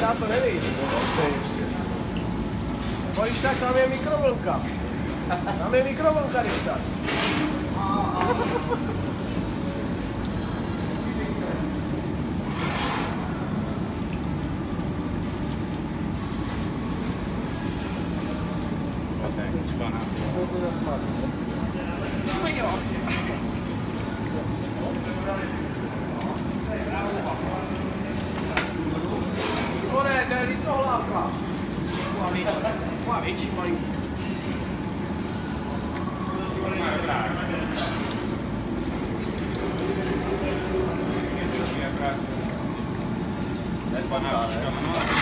já to nevím. Nebo když tak tam je mikrovlnka. Tam je mikrovlnka, když tak. To se qua qua qua amici qua amici poi Grazie.